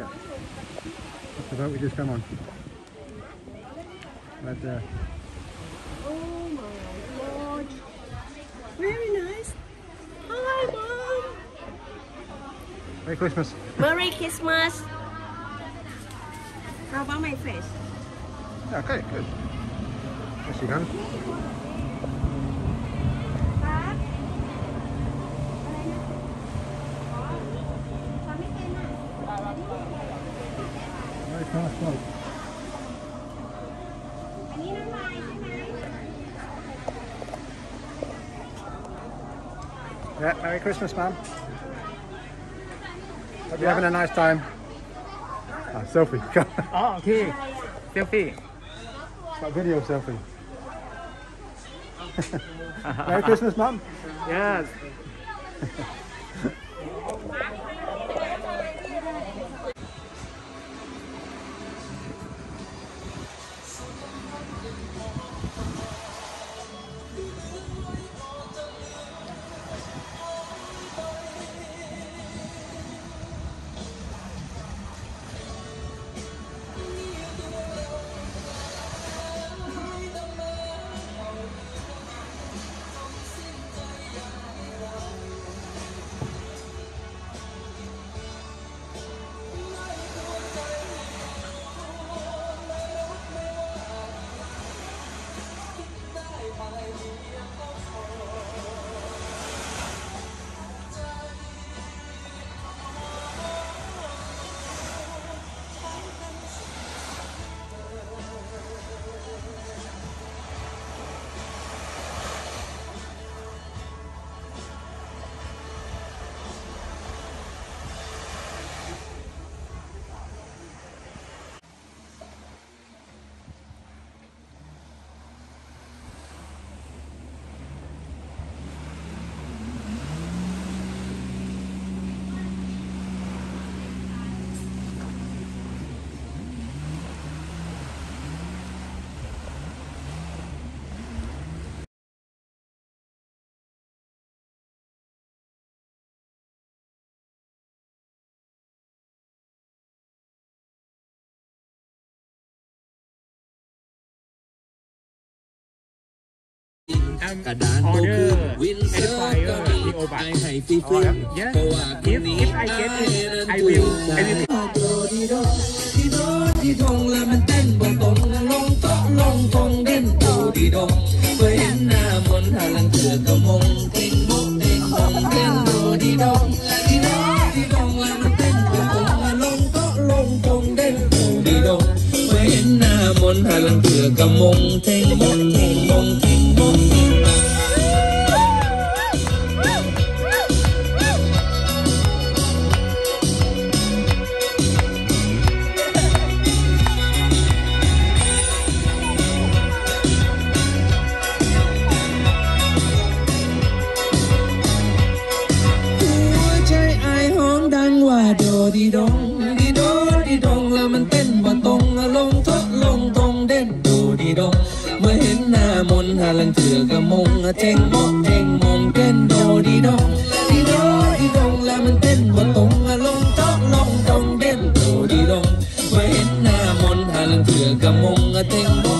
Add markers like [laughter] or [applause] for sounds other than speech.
Yeah. That's the boat we just come on. Right there. Oh my lord. Very nice. Hi, Mom. Merry Christmas. Merry Christmas. How about my face? Okay, good. There she goes. Yeah, Merry Christmas, Mum. Hope you're having a nice time. Ah, selfie. oh, [laughs] okay. Selfie. What video selfie? [laughs] Merry Christmas, Mum. Yes. um, order edifier in Obak. If, I get it, I will. Hãy subscribe cho kênh Ghiền Mì Gõ Để không bỏ lỡ những video hấp dẫn มนหาลังเถื่อกะมงเท่งมองเท่งมองเต้นโดดีดองดีดอดีดองแล้วมันเต้นบ่ตรงลงต้องลงต้องเด่นโดดีดองมาเห็นหน้ามนหาลังเถื่อกะมงเท่งมอง